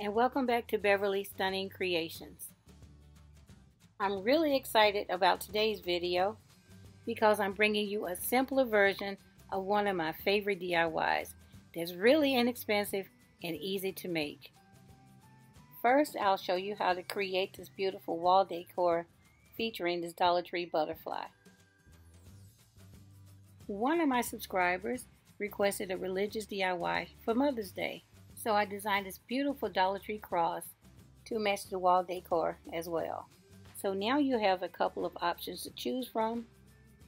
and welcome back to Beverly Stunning Creations. I'm really excited about today's video because I'm bringing you a simpler version of one of my favorite DIYs that's really inexpensive and easy to make. First, I'll show you how to create this beautiful wall decor featuring this Dollar Tree butterfly. One of my subscribers requested a religious DIY for Mother's Day. So I designed this beautiful Dollar Tree cross to match the wall decor as well. So now you have a couple of options to choose from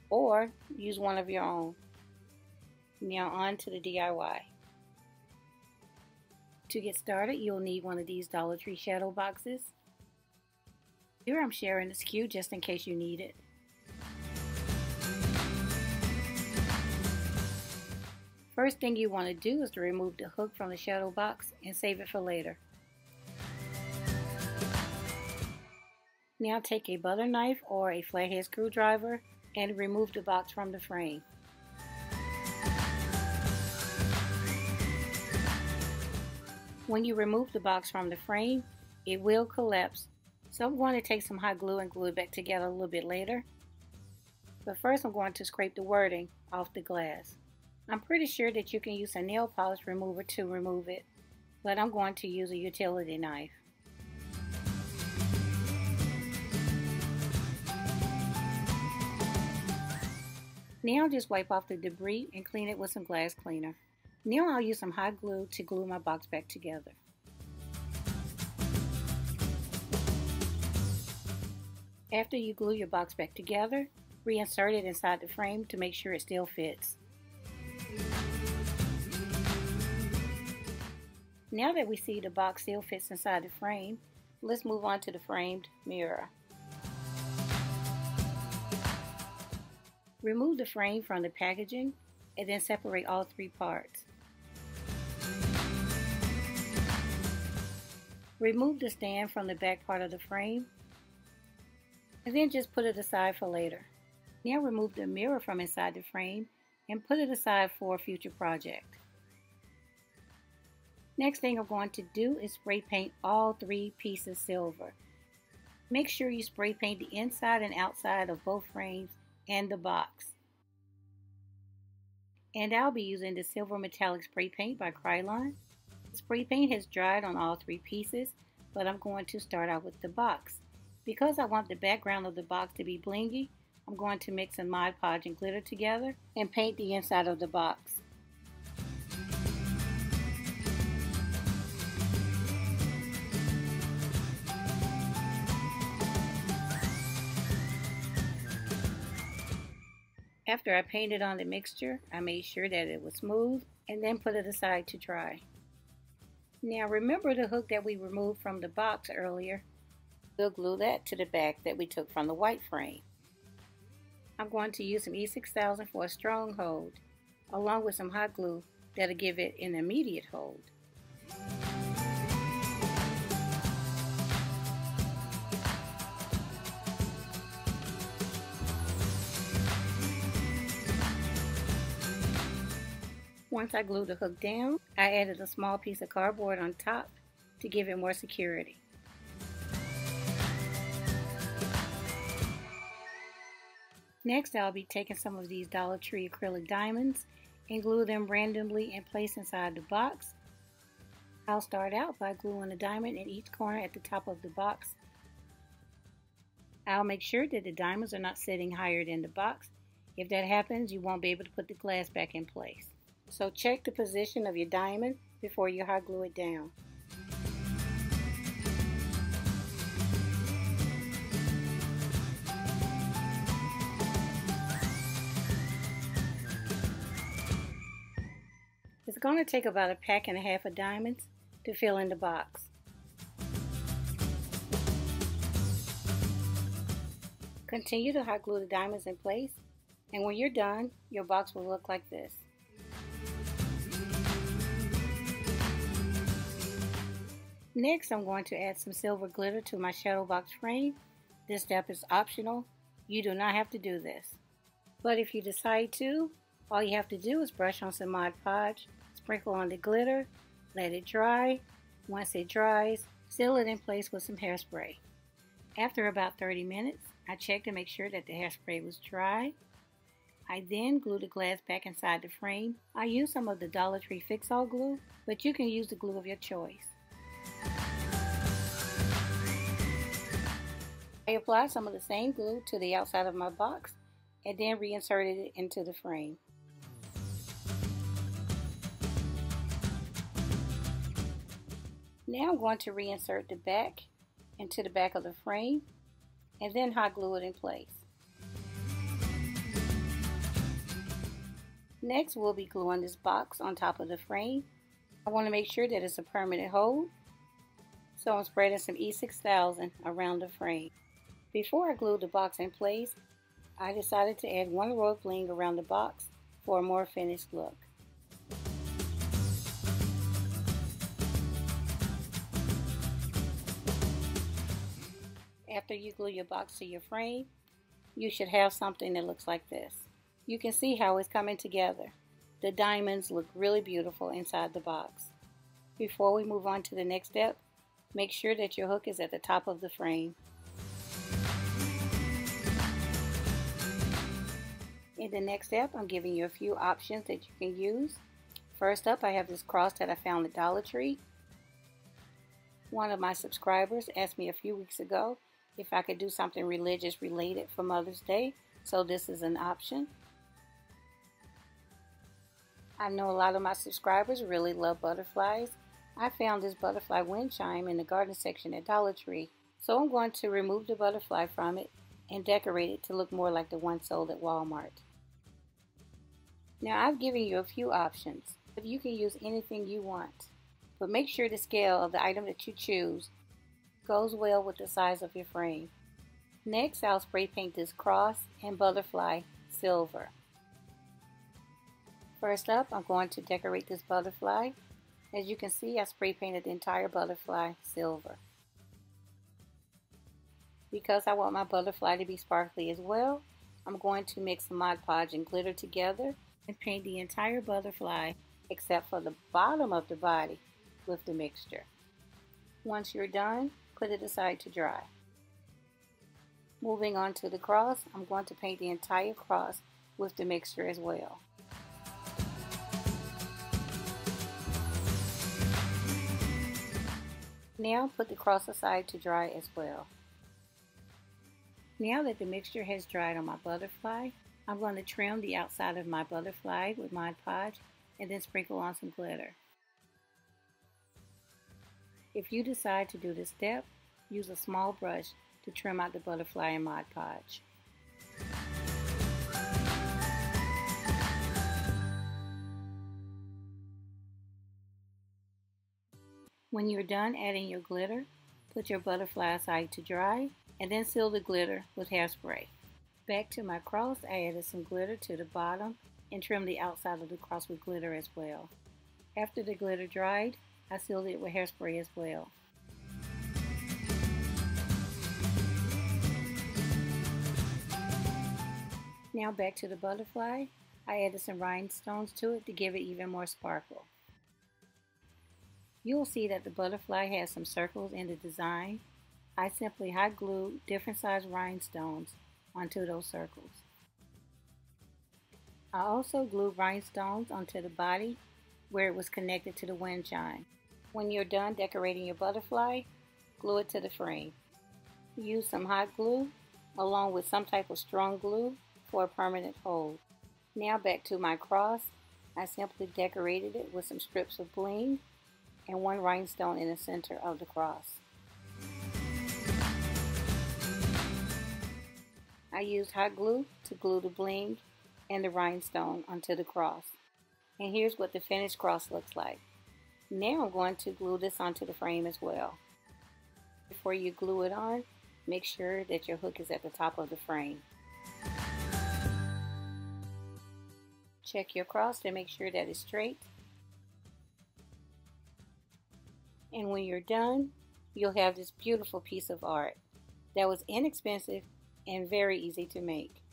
or use one of your own. Now on to the DIY. To get started, you'll need one of these Dollar Tree shadow boxes. Here I'm sharing this SKU just in case you need it. First thing you want to do is to remove the hook from the shadow box and save it for later. Now take a butter knife or a flathead screwdriver and remove the box from the frame. When you remove the box from the frame, it will collapse. So I'm going to take some hot glue and glue it back together a little bit later. But first I'm going to scrape the wording off the glass. I'm pretty sure that you can use a nail polish remover to remove it, but I'm going to use a utility knife. Now just wipe off the debris and clean it with some glass cleaner. Now I'll use some hot glue to glue my box back together. After you glue your box back together, reinsert it inside the frame to make sure it still fits. Now that we see the box still fits inside the frame, let's move on to the framed mirror. Remove the frame from the packaging and then separate all three parts. Remove the stand from the back part of the frame and then just put it aside for later. Now remove the mirror from inside the frame and put it aside for a future project. Next thing I'm going to do is spray paint all three pieces silver. Make sure you spray paint the inside and outside of both frames and the box. And I'll be using the silver metallic spray paint by Krylon. Spray paint has dried on all three pieces, but I'm going to start out with the box. Because I want the background of the box to be blingy, I'm going to mix some Mod Podge and glitter together and paint the inside of the box. After I painted on the mixture, I made sure that it was smooth and then put it aside to dry. Now remember the hook that we removed from the box earlier? We'll glue that to the back that we took from the white frame. I'm going to use some E6000 for a strong hold, along with some hot glue that'll give it an immediate hold. Once I glued the hook down, I added a small piece of cardboard on top to give it more security. Next, I'll be taking some of these Dollar Tree acrylic diamonds and glue them randomly in place inside the box. I'll start out by gluing a diamond in each corner at the top of the box. I'll make sure that the diamonds are not sitting higher than the box. If that happens, you won't be able to put the glass back in place. So check the position of your diamond before you hot glue it down. It's going to take about a pack and a half of diamonds to fill in the box. Continue to hot glue the diamonds in place and when you're done, your box will look like this. Next, I'm going to add some silver glitter to my shadow box frame. This step is optional. You do not have to do this. But if you decide to, all you have to do is brush on some Mod Podge, sprinkle on the glitter, let it dry, Once it dries, seal it in place with some hairspray. After about 30 minutes, I checked to make sure that the hairspray was dry. I then glued the glass back inside the frame. I used some of the Dollar Tree Fix-All glue, but you can use the glue of your choice. I applied some of the same glue to the outside of my box and then reinserted it into the frame. Now I'm going to reinsert the back into the back of the frame and then hot glue it in place. Next we'll be gluing this box on top of the frame. I want to make sure that it's a permanent hold so I'm spreading some E6000 around the frame. Before I glue the box in place, I decided to add one row of bling around the box for a more finished look. after you glue your box to your frame, you should have something that looks like this. You can see how it's coming together. The diamonds look really beautiful inside the box. Before we move on to the next step, make sure that your hook is at the top of the frame. In the next step, I'm giving you a few options that you can use. First up, I have this cross that I found at Dollar Tree. One of my subscribers asked me a few weeks ago if I could do something religious related for Mother's Day. So this is an option. I know a lot of my subscribers really love butterflies. I found this butterfly wind chime in the garden section at Dollar Tree. So I'm going to remove the butterfly from it and decorate it to look more like the one sold at Walmart. Now I've given you a few options, but you can use anything you want. But make sure the scale of the item that you choose goes well with the size of your frame. Next, I'll spray paint this cross and butterfly silver. First up, I'm going to decorate this butterfly. As you can see, I spray painted the entire butterfly silver. Because I want my butterfly to be sparkly as well, I'm going to mix Mod Podge and glitter together and paint the entire butterfly except for the bottom of the body with the mixture. Once you're done, put it aside to dry. Moving on to the cross, I'm going to paint the entire cross with the mixture as well. Now put the cross aside to dry as well. Now that the mixture has dried on my butterfly, I'm going to trim the outside of my butterfly with Mod Podge and then sprinkle on some glitter. If you decide to do this step, use a small brush to trim out the butterfly and Mod Podge. When you're done adding your glitter, put your butterfly aside to dry and then seal the glitter with hairspray. Back to my cross, I added some glitter to the bottom and trimmed the outside of the cross with glitter as well. After the glitter dried, I sealed it with hairspray as well. Now back to the butterfly. I added some rhinestones to it to give it even more sparkle. You'll see that the butterfly has some circles in the design. I simply hot glued different size rhinestones onto those circles. I also glued rhinestones onto the body where it was connected to the wind chime. When you're done decorating your butterfly, glue it to the frame. Use some hot glue along with some type of strong glue for a permanent hold. Now back to my cross. I simply decorated it with some strips of bling and one rhinestone in the center of the cross. I used hot glue to glue the bling and the rhinestone onto the cross. And here's what the finished cross looks like. Now I'm going to glue this onto the frame as well. Before you glue it on, make sure that your hook is at the top of the frame. Check your cross to make sure that it's straight. And when you're done, you'll have this beautiful piece of art that was inexpensive and very easy to make.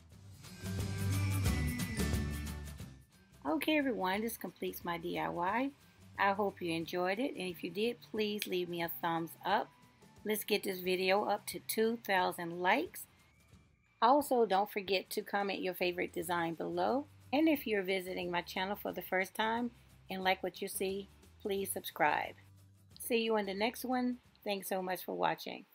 Okay everyone, this completes my DIY. I hope you enjoyed it, and if you did, please leave me a thumbs up. Let's get this video up to 2,000 likes. Also, don't forget to comment your favorite design below. And if you're visiting my channel for the first time and like what you see, please subscribe. See you in the next one. Thanks so much for watching.